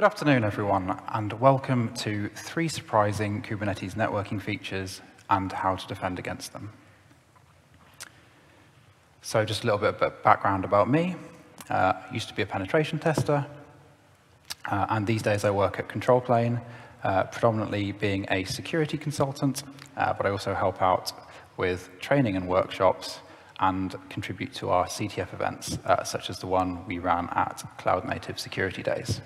Good afternoon, everyone, and welcome to three surprising Kubernetes networking features and how to defend against them. So just a little bit of background about me. Uh, I used to be a penetration tester, uh, and these days I work at Control Plane, uh, predominantly being a security consultant, uh, but I also help out with training and workshops and contribute to our CTF events, uh, such as the one we ran at Cloud Native Security Days.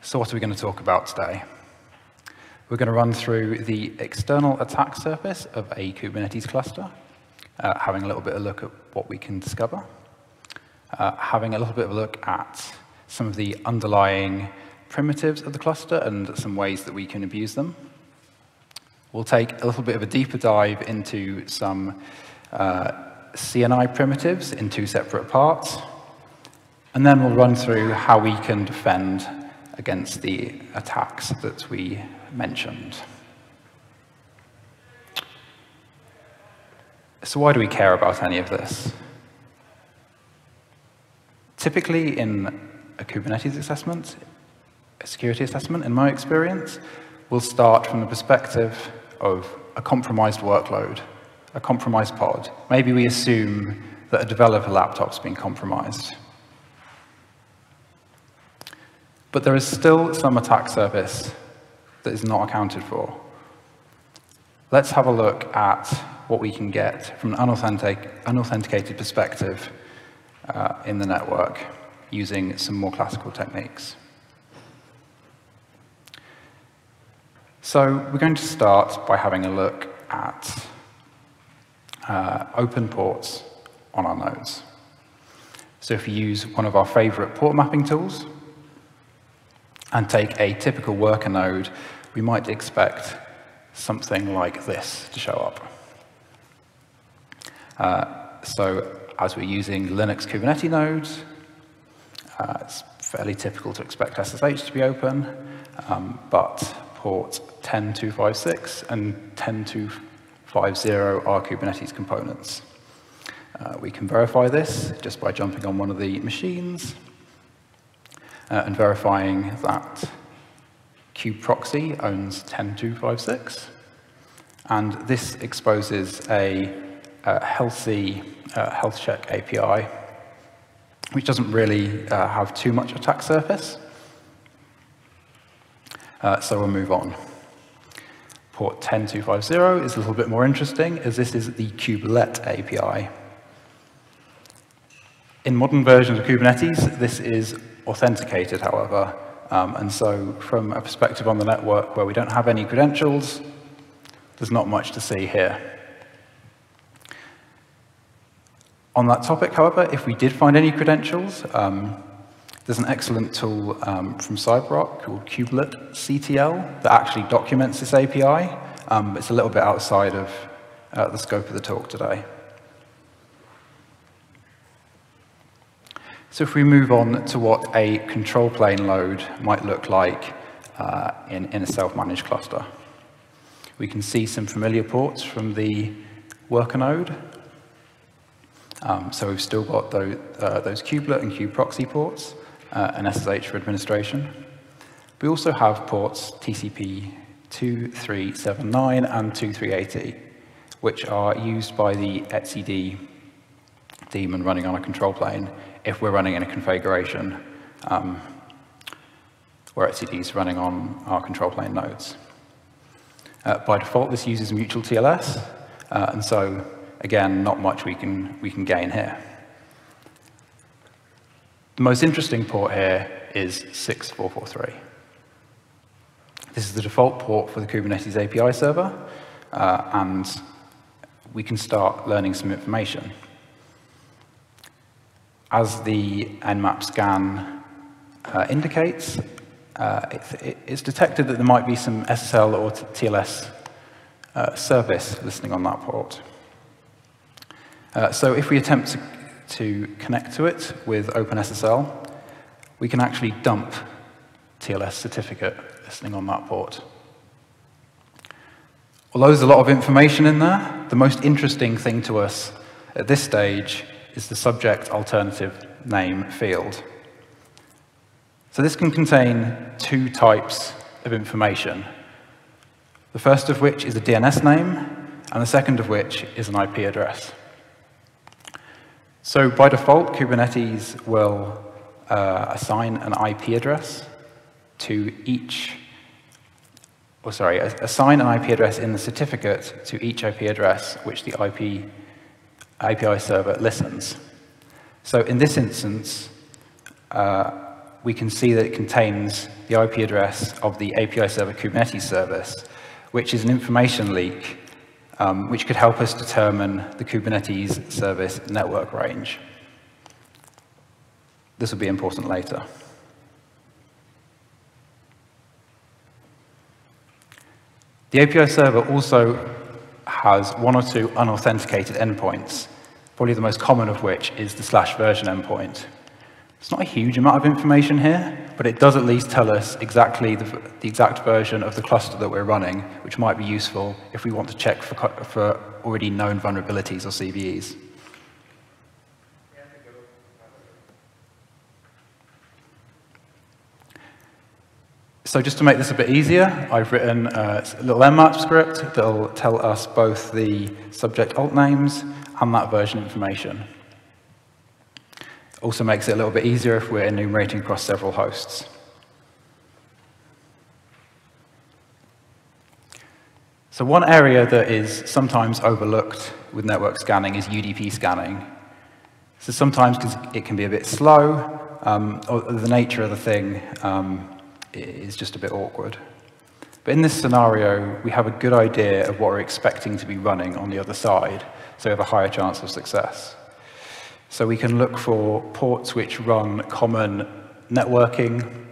So what are we going to talk about today? We're going to run through the external attack surface of a Kubernetes cluster, uh, having a little bit of a look at what we can discover, uh, having a little bit of a look at some of the underlying primitives of the cluster and some ways that we can abuse them. We'll take a little bit of a deeper dive into some uh, CNI primitives in two separate parts, and then we'll run through how we can defend against the attacks that we mentioned. So why do we care about any of this? Typically in a Kubernetes assessment, a security assessment, in my experience, we'll start from the perspective of a compromised workload, a compromised pod. Maybe we assume that a developer laptop's been compromised. But there is still some attack surface that is not accounted for. Let's have a look at what we can get from an unauthentic, unauthenticated perspective uh, in the network using some more classical techniques. So we're going to start by having a look at uh, open ports on our nodes. So if you use one of our favorite port mapping tools, and take a typical worker node, we might expect something like this to show up. Uh, so as we're using Linux Kubernetes nodes, uh, it's fairly typical to expect SSH to be open, um, but port 10256 and 10250 are Kubernetes components. Uh, we can verify this just by jumping on one of the machines, uh, and verifying that kubeproxy owns 10256. And this exposes a, a healthy uh, health check API, which doesn't really uh, have too much attack surface. Uh, so we'll move on. Port 10250 is a little bit more interesting, as this is the kubelet API. In modern versions of Kubernetes, this is authenticated, however. Um, and so from a perspective on the network where we don't have any credentials, there's not much to see here. On that topic, however, if we did find any credentials, um, there's an excellent tool um, from CyberArk called Kubelet CTL that actually documents this API. Um, it's a little bit outside of uh, the scope of the talk today. So if we move on to what a control plane load might look like uh, in, in a self-managed cluster, we can see some familiar ports from the worker node. Um, so we've still got those, uh, those kubelet and kubeproxy ports uh, and SSH for administration. We also have ports TCP 2379 and 2380, which are used by the etcd daemon running on a control plane if we're running in a configuration um, where etcd is running on our control plane nodes. Uh, by default, this uses mutual TLS, uh, and so, again, not much we can, we can gain here. The most interesting port here is 6443. This is the default port for the Kubernetes API server, uh, and we can start learning some information as the nmap scan uh, indicates, uh, it, it's detected that there might be some SSL or TLS uh, service listening on that port. Uh, so if we attempt to, to connect to it with OpenSSL, we can actually dump TLS certificate listening on that port. Although there's a lot of information in there, the most interesting thing to us at this stage is the subject alternative name field. So this can contain two types of information. The first of which is a DNS name, and the second of which is an IP address. So by default, Kubernetes will uh, assign an IP address to each, or sorry, assign an IP address in the certificate to each IP address which the IP, API server listens. So in this instance, uh, we can see that it contains the IP address of the API server Kubernetes service, which is an information leak um, which could help us determine the Kubernetes service network range. This will be important later. The API server also has one or two unauthenticated endpoints, probably the most common of which is the slash version endpoint. It's not a huge amount of information here, but it does at least tell us exactly the, the, exact version of the cluster that we're running, which might be useful if we want to check for, for already known vulnerabilities or CVEs. So just to make this a bit easier, I've written a little nmap script that will tell us both the subject alt names and that version information. Also makes it a little bit easier if we're enumerating across several hosts. So one area that is sometimes overlooked with network scanning is UDP scanning. So sometimes it can be a bit slow, um, or the nature of the thing um, is just a bit awkward. But in this scenario, we have a good idea of what we're expecting to be running on the other side, so we have a higher chance of success. So we can look for ports which run common networking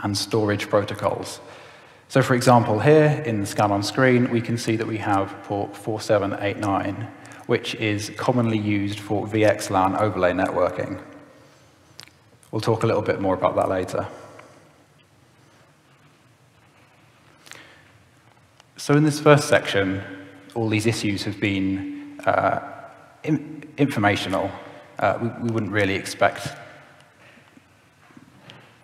and storage protocols. So for example, here in the scan on screen, we can see that we have port 4789, which is commonly used for VXLAN overlay networking. We'll talk a little bit more about that later. So in this first section, all these issues have been uh, informational. Uh, we, we, wouldn't really expect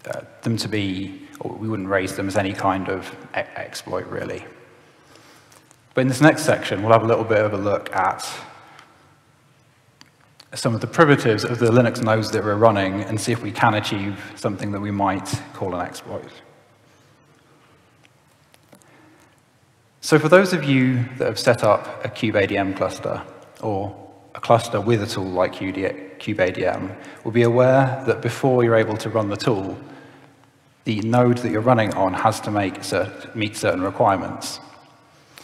uh, them to be, or we wouldn't raise them as any kind of e exploit, really. But in this next section, we'll have a little bit of a look at some of the primitives of the Linux nodes that we're running and see if we can achieve something that we might call an exploit. So for those of you that have set up a kubeadm cluster, or a cluster with a tool like kubeadm will be aware that before you're able to run the tool, the node that you're running on has to make meet certain requirements.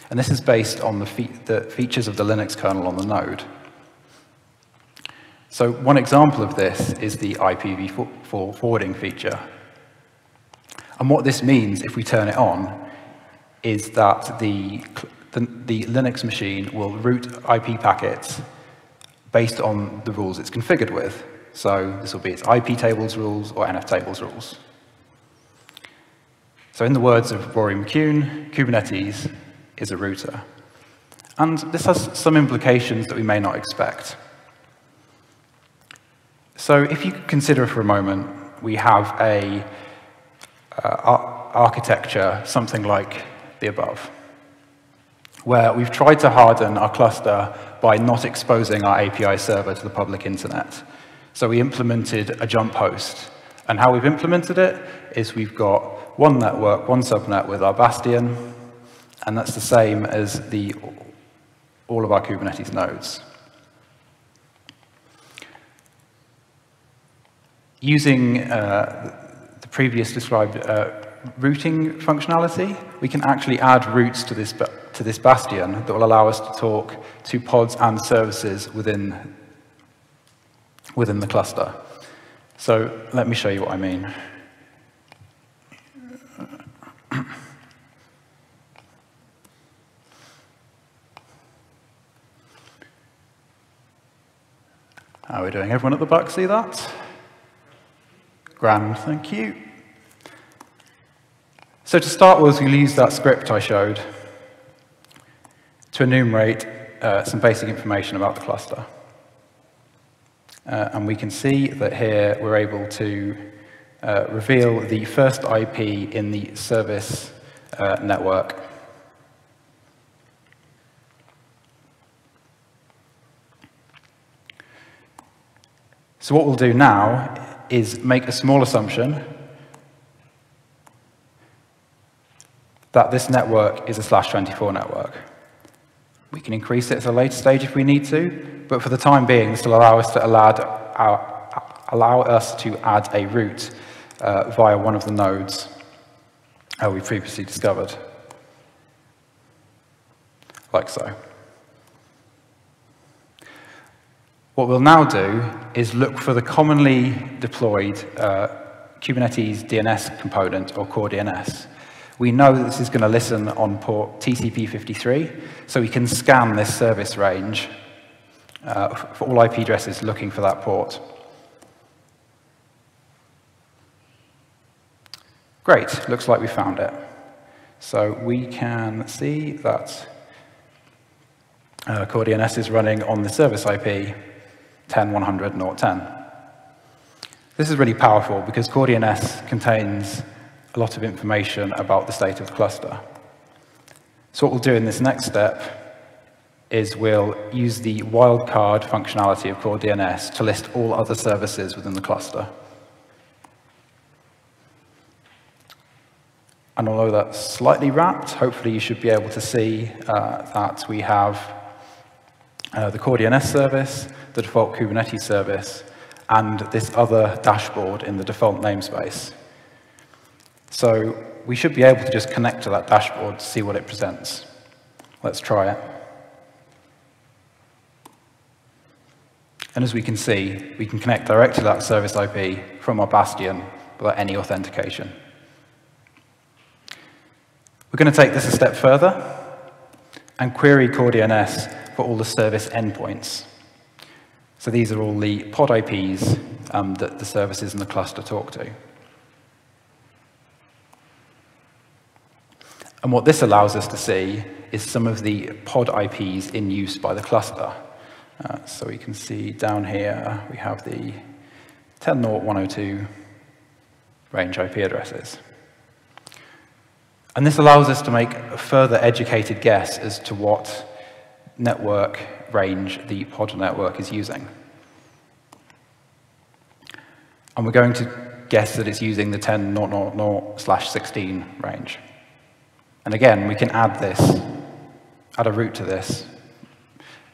And this is based on the, fe the features of the Linux kernel on the node. So one example of this is the IPv4 forwarding feature. And what this means, if we turn it on, is that the, the, the Linux machine will route IP packets based on the rules it's configured with. So this will be its IP tables rules or NF tables rules. So in the words of Rory McCune, Kubernetes is a router. And this has some implications that we may not expect. So if you consider for a moment, we have a uh, architecture, something like the above, where we've tried to harden our cluster by not exposing our API server to the public internet. So we implemented a jump host. And how we've implemented it is we've got one network, one subnet with our Bastion, and that's the same as the, all of our Kubernetes nodes. Using uh, the previous described uh, routing functionality, we can actually add routes to this to this bastion that will allow us to talk to pods and services within, within the cluster. So let me show you what I mean. How are we doing? Everyone at the back see that? Grand, thank you. So to start with, we'll use that script I showed to enumerate uh, some basic information about the cluster. Uh, and we can see that here we're able to uh, reveal the first IP in the service uh, network. So what we'll do now is make a small assumption that this network is a slash 24 network. We can increase it at a later stage if we need to, but for the time being, this will allow us to allow, allow us to add a route uh, via one of the nodes uh, we previously discovered, like so. What we'll now do is look for the commonly deployed uh, Kubernetes DNS component, or core DNS. We know that this is going to listen on port TCP53, so we can scan this service range uh, for all IP addresses looking for that port. Great, looks like we found it. So we can see that uh, core DNS is running on the service IP 10100.0.10. This is really powerful because core DNS contains a lot of information about the state of the cluster. So what we'll do in this next step is we'll use the wildcard functionality of core DNS to list all other services within the cluster. And although that's slightly wrapped, hopefully you should be able to see uh, that we have uh, the core DNS service, the default Kubernetes service, and this other dashboard in the default namespace. So we should be able to just connect to that dashboard to see what it presents. Let's try it. And as we can see, we can connect direct to that service IP from our Bastion without any authentication. We're going to take this a step further and query core DNS for all the service endpoints. So these are all the pod IPs um, that the services in the cluster talk to. And what this allows us to see is some of the pod IPs in use by the cluster. Uh, so we can see down here, we have the 10.0.102 range IP addresses. And this allows us to make a further educated guess as to what network range the pod network is using. And we're going to guess that it's using the 10.0.0 slash 16 range. And again, we can add this, add a route to this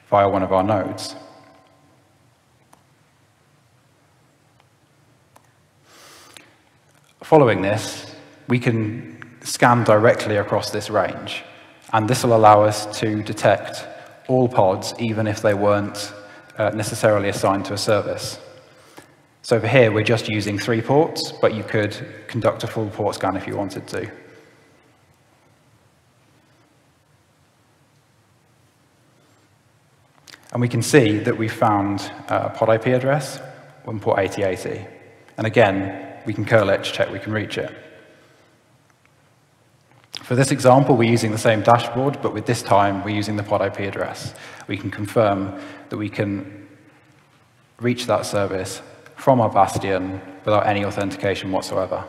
via one of our nodes. Following this, we can scan directly across this range, and this will allow us to detect all pods, even if they weren't uh, necessarily assigned to a service. So over here, we're just using three ports, but you could conduct a full port scan if you wanted to. And we can see that we found a pod IP address, one port 8080. And again, we can curl it to check we can reach it. For this example, we're using the same dashboard, but with this time, we're using the pod IP address. We can confirm that we can reach that service from our Bastion without any authentication whatsoever.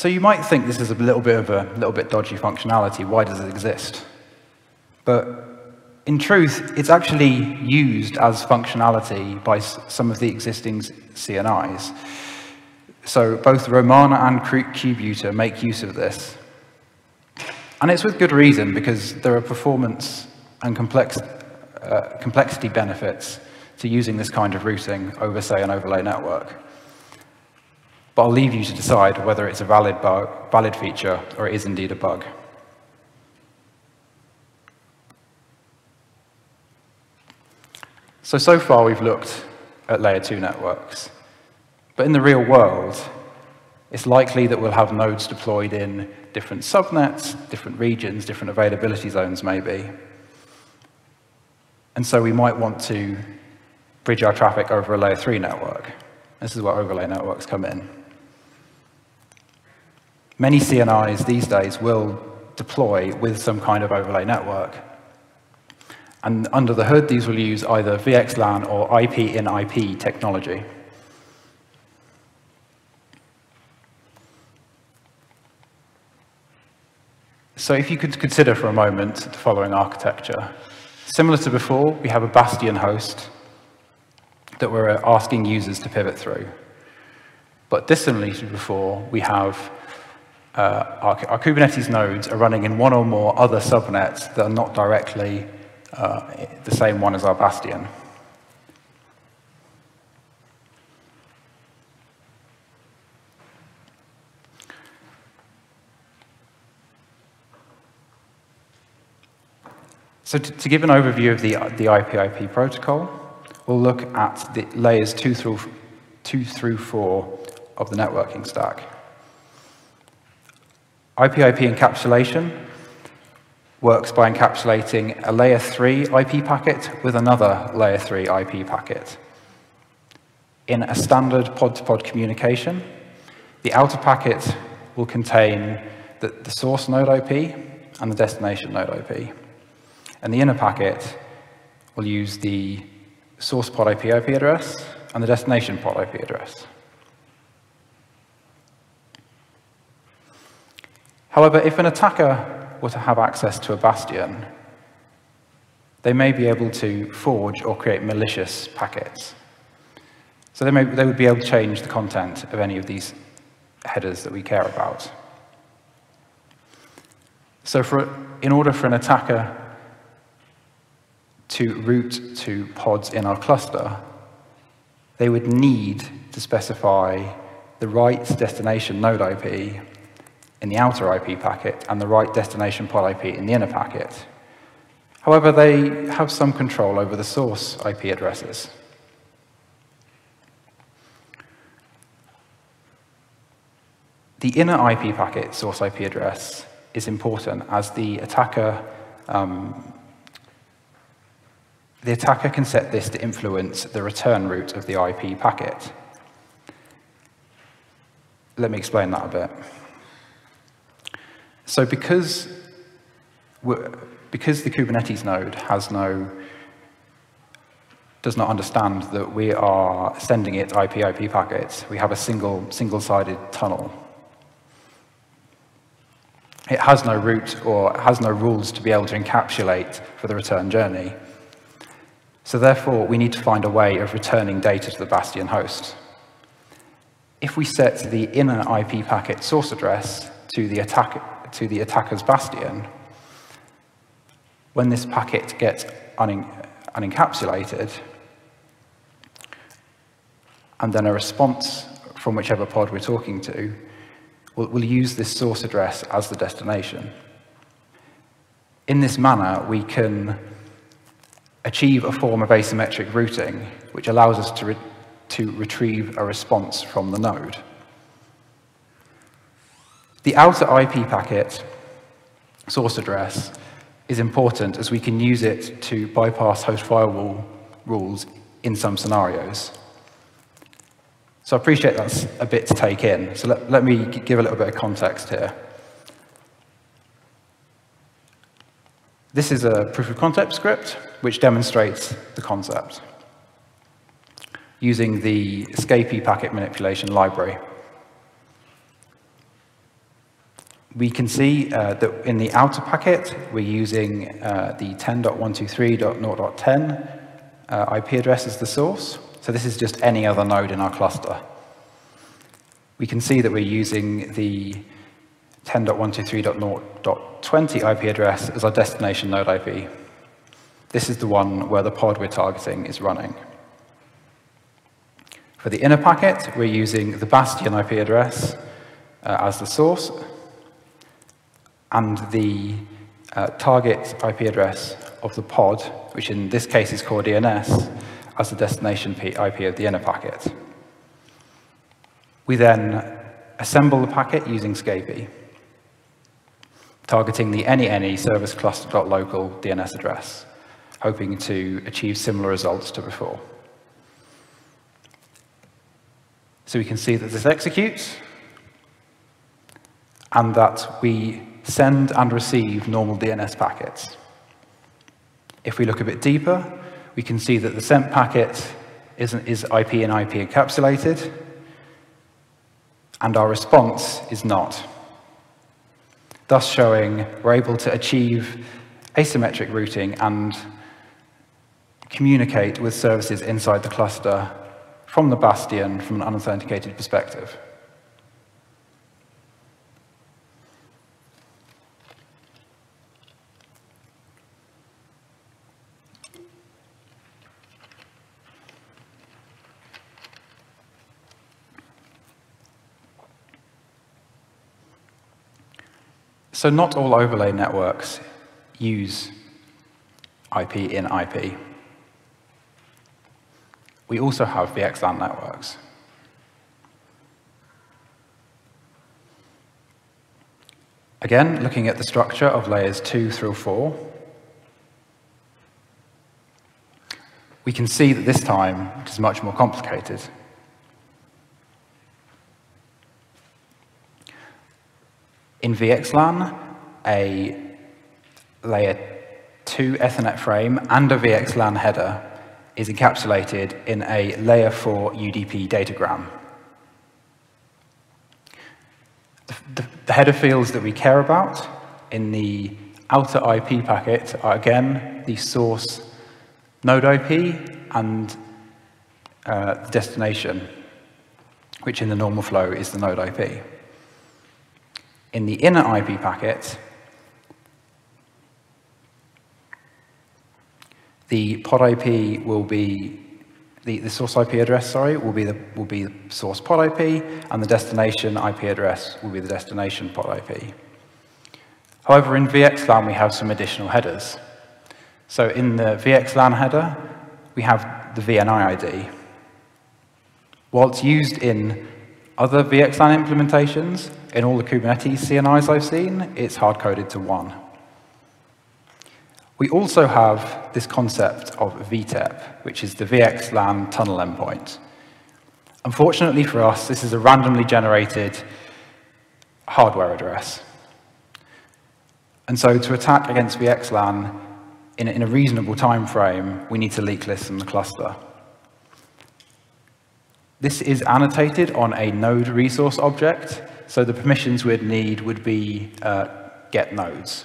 So you might think this is a little bit of a little bit dodgy functionality. Why does it exist? But in truth, it's actually used as functionality by some of the existing CNIs. So both Romana and Kubeater make use of this. And it's with good reason, because there are performance and complex, uh, complexity benefits to using this kind of routing over, say, an overlay network. but I'll leave you to decide whether it's a valid, bug, valid feature or it is indeed a bug. So, so far we've looked at layer 2 networks. But in the real world, it's likely that we'll have nodes deployed in different subnets, different regions, different availability zones maybe. And so we might want to bridge our traffic over a layer 3 network. This is where overlay networks come in. Many CNIs these days will deploy with some kind of overlay network. And under the hood, these will use either VXLAN or IP in IP technology. So if you could consider for a moment the following architecture. Similar to before, we have a Bastion host that we're asking users to pivot through. But dissimilarly to before, we have uh, our, our, Kubernetes nodes are running in one or more other subnets that are not directly uh, the same one as our Bastion. So to, to, give an overview of the, the IP-IP protocol, we'll look at the layers two through, two through four of the networking stack. IP-IP encapsulation works by encapsulating a layer 3 IP packet with another layer 3 IP packet. In a standard pod-to-pod -pod communication, the outer packet will contain the, the source node IP and the destination node IP. And the inner packet will use the source pod IP IP address and the destination pod IP address. However, if an attacker were to have access to a bastion, they may be able to forge or create malicious packets. So they, may, they would be able to change the content of any of these headers that we care about. So for, in order for an attacker to route to pods in our cluster, they would need to specify the right destination node IP in the outer IP packet and the right destination pod IP in the inner packet. However, they have some control over the source IP addresses. The inner IP packet source IP address is important as the attacker um, the attacker can set this to influence the return route of the IP packet. Let me explain that a bit. So because, because the Kubernetes node has no, does not understand that we are sending it IP-IP packets, we have a single, single-sided tunnel. It has no route or has no rules to be able to encapsulate for the return journey. So therefore, we need to find a way of returning data to the Bastion host. If we set the inner IP packet source address to the attack to the attacker's bastion, when this packet gets un unencapsulated, and then a response from whichever pod we're talking to will, will use this source address as the destination. In this manner, we can achieve a form of asymmetric routing, which allows us to, re to retrieve a response from the node. The outer IP packet source address is important as we can use it to bypass host firewall rules in some scenarios. So I appreciate that's a bit to take in. So let, let me give a little bit of context here. This is a proof of concept script which demonstrates the concept using the Scapy packet manipulation library. We can see uh, that in the outer packet, we're using uh, the 10.123.0.10 uh, IP address as the source. So this is just any other node in our cluster. We can see that we're using the 10.123.0.20 IP address as our destination node IP. This is the one where the pod we're targeting is running. For the inner packet, we're using the Bastion IP address uh, as the source, and the uh, target IP address of the pod, which in this case is core DNS, as the destination IP of the inner packet. We then assemble the packet using SCAPy, targeting the any any service cluster.local DNS address, hoping to achieve similar results to before. So we can see that this executes, and that we send and receive normal DNS packets. If we look a bit deeper, we can see that the sent packet is, is IP and IP encapsulated, and our response is not. Thus showing we're able to achieve asymmetric routing and communicate with services inside the cluster from the bastion from an unauthenticated perspective. So not all overlay networks use IP in IP. We also have VXLAN networks. Again, looking at the structure of layers 2 through 4, we can see that this time it is much more complicated. In VXLAN, a layer 2 Ethernet frame and a VXLAN header is encapsulated in a layer 4 UDP datagram. The, the, the header fields that we care about in the outer IP packet are again the source node IP and uh, the destination, which in the normal flow is the node IP. In the inner IP packet, the pod IP will be the, the source IP address, sorry, will be the will be the source pod IP, and the destination IP address will be the destination pod IP. However, in VXLAN we have some additional headers. So in the VXLAN header, we have the VNI ID. While it's used in other VXLAN implementations, in all the Kubernetes CNIs I've seen, it's hard-coded to one. We also have this concept of VTEP, which is the VXLAN tunnel endpoint. Unfortunately for us, this is a randomly generated hardware address. And so to attack against VXLAN in a, reasonable time frame, we need to leak lists from the cluster. This is annotated on a node resource object, so the permissions we'd need would be uh, get nodes.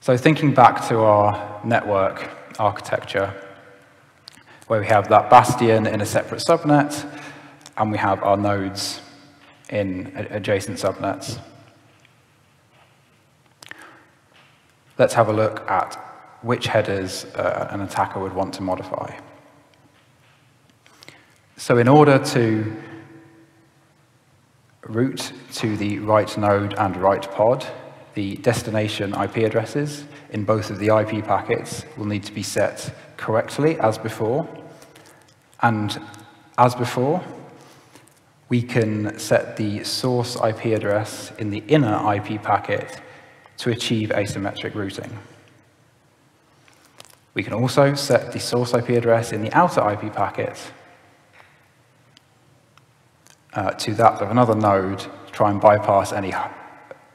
So thinking back to our network architecture, where we have that bastion in a separate subnet, and we have our nodes in adjacent subnets. let's have a look at which headers uh, an attacker would want to modify. So in order to route to the right node and right pod, the destination IP addresses in both of the IP packets will need to be set correctly as before. And as before, we can set the source IP address in the inner IP packet to achieve asymmetric routing. We can also set the source IP address in the outer IP packet uh, to that of another node to try and bypass any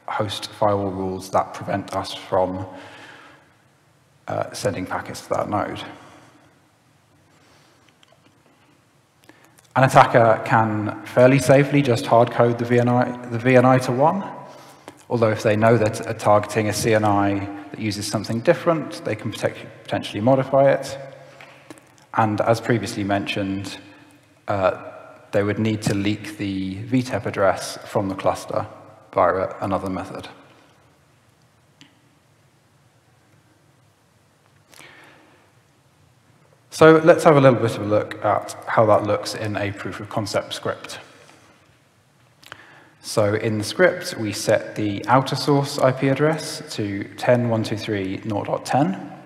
host firewall rules that prevent us from uh, sending packets to that node. An attacker can fairly safely just hard code the VNI, the VNI to one, Although if they know that are targeting a CNI that uses something different, they can potentially modify it. And as previously mentioned, uh, they would need to leak the VTEP address from the cluster via another method. So let's have a little bit of a look at how that looks in a proof of concept script. So in the script, we set the outer source IP address to 10.123.0.10,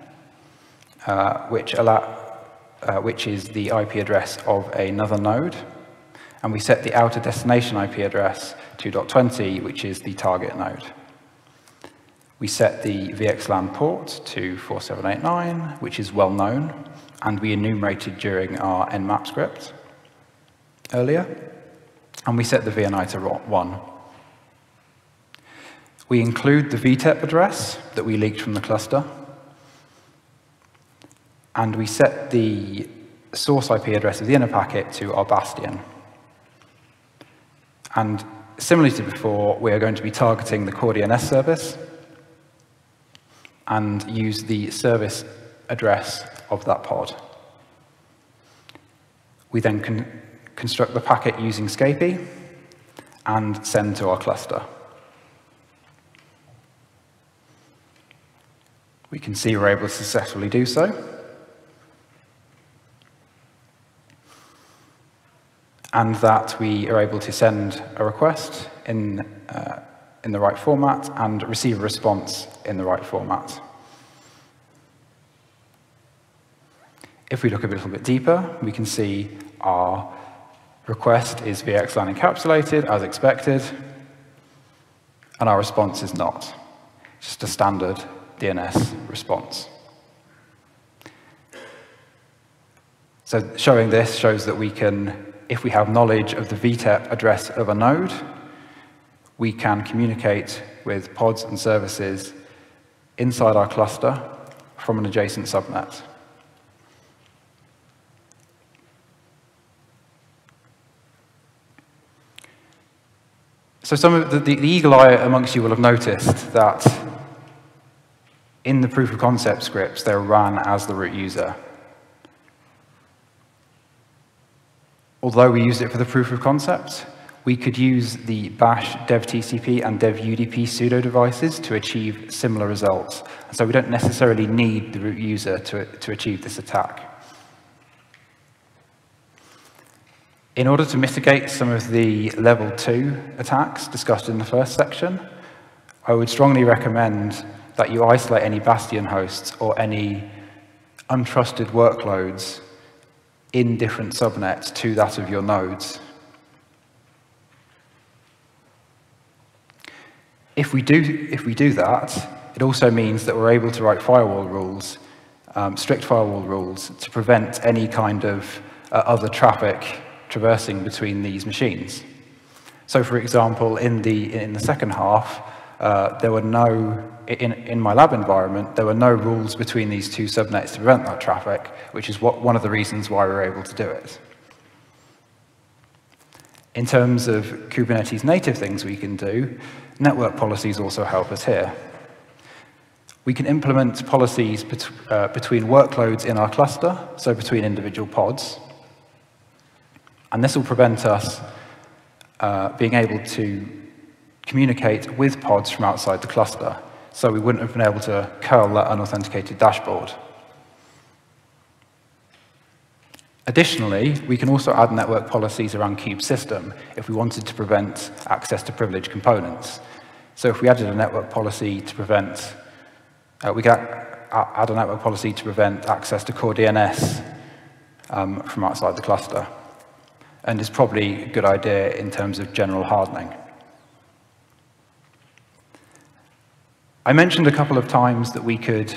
uh, which, uh, which is the IP address of another node. And we set the outer destination IP address to .20, which is the target node. We set the VXLAN port to 4789, which is well known, and we enumerated during our nmap script earlier and we set the VNI to 1. We include the VTEP address that we leaked from the cluster, and we set the source IP address of the inner packet to our bastion. And similarly to before, we are going to be targeting the core DNS service and use the service address of that pod. We then can construct the packet using Scapy, and send to our cluster. We can see we're able to successfully do so. And that we are able to send a request in, uh, in the right format and receive a response in the right format. If we look a little bit deeper, we can see our request is VXLAN encapsulated as expected, and our response is not. Just a standard DNS response. So showing this shows that we can, if we have knowledge of the VTEP address of a node, we can communicate with pods and services inside our cluster from an adjacent subnet. So some of the, the, the eagle eye amongst you will have noticed that in the proof of concept scripts, they're run as the root user. Although we used it for the proof of concept, we could use the bash dev-tcp and dev-udp pseudo devices to achieve similar results. So we don't necessarily need the root user to, to achieve this attack. In order to mitigate some of the level two attacks discussed in the first section, I would strongly recommend that you isolate any Bastion hosts or any untrusted workloads in different subnets to that of your nodes. If we do, if we do that, it also means that we're able to write firewall rules, um, strict firewall rules, to prevent any kind of uh, other traffic traversing between these machines. So for example, in the, in the second half, uh, there were no, in, in my lab environment, there were no rules between these two subnets to prevent that traffic, which is what, one of the reasons why we were able to do it. In terms of Kubernetes native things we can do, network policies also help us here. We can implement policies bet uh, between workloads in our cluster, so between individual pods, and this will prevent us uh, being able to communicate with pods from outside the cluster. So we wouldn't have been able to curl that unauthenticated dashboard. Additionally, we can also add network policies around kube system if we wanted to prevent access to privileged components. So if we added a network policy to prevent, uh, we could add a network policy to prevent access to core DNS um, from outside the cluster and is probably a good idea in terms of general hardening. I mentioned a couple of times that we could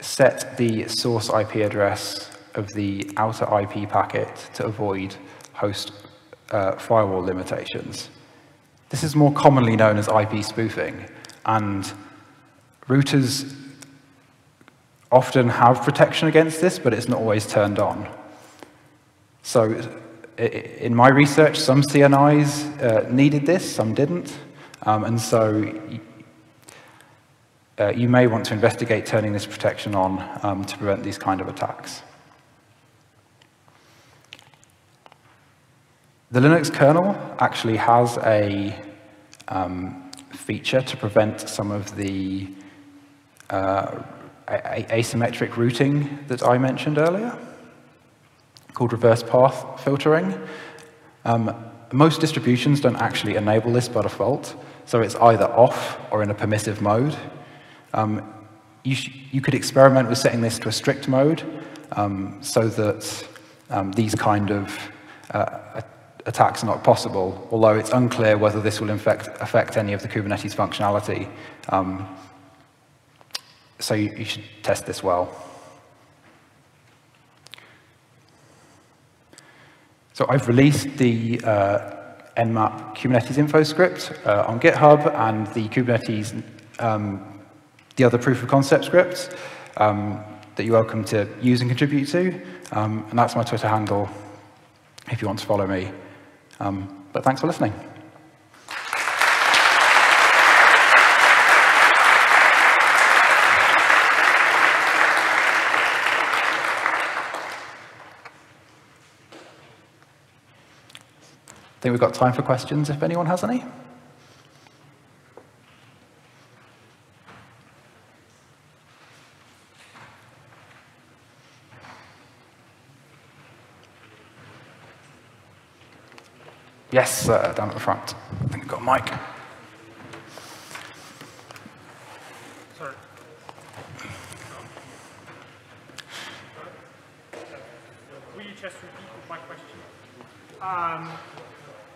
set the source IP address of the outer IP packet to avoid host uh, firewall limitations. This is more commonly known as IP spoofing, and routers often have protection against this, but it's not always turned on. So in my research, some CNIs uh, needed this, some didn't. Um, and so uh, you may want to investigate turning this protection on um, to prevent these kind of attacks. The Linux kernel actually has a um, feature to prevent some of the uh, asymmetric routing that I mentioned earlier, called reverse path filtering. Um, most distributions don't actually enable this by default, so it's either off or in a permissive mode. Um, you, you, could experiment with setting this to a strict mode um, so that um, these kind of uh, attacks are not possible, although it's unclear whether this will infect, affect any of the Kubernetes functionality. Um, so you, you should test this well. So I've released the uh, Nmap Kubernetes info script uh, on GitHub and the Kubernetes, um, the other proof of concept scripts um, that you're welcome to use and contribute to. Um, and that's my Twitter handle if you want to follow me. Um, but thanks for listening. I think we've got time for questions if anyone has any. Yes, uh, down at the front. I think we've got a mic. Sorry. You just repeat my question? Um,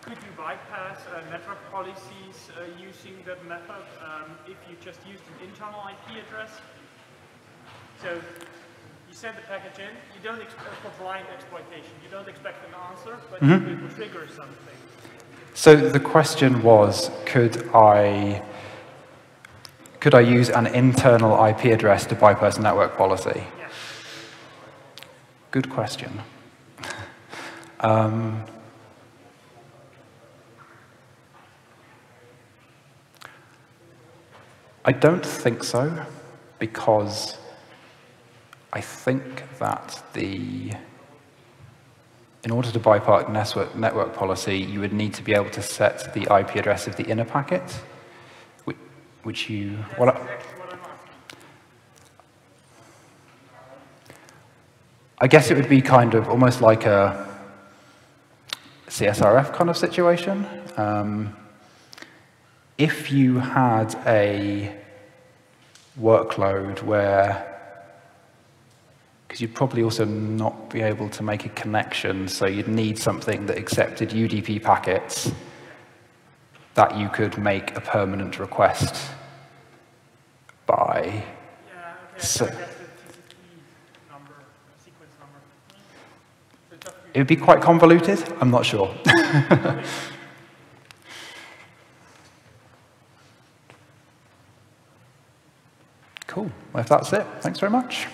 could you bypass uh, network policies uh, using that method um, if you just used an internal IP address? So send the package in, you don't expect for blind exploitation, you don't expect an answer, but mm -hmm. you will trigger something. So the question was, could I could I use an internal IP address to bypass network policy? Yes. Good question. um, I don't think so, because I think that the in order to bypass network, policy, you would need to be able to set the IP address of the inner packet, which, which you... What I guess it would be kind of almost like a CSRF kind of situation. Um, if you had a workload where, because you'd probably also not be able to make a connection, so you'd need something that accepted UDP packets that you could make a permanent request by. Yeah, so, number, number. It would be quite convoluted, I'm not sure. Cool. Well, if that's it, thanks very much.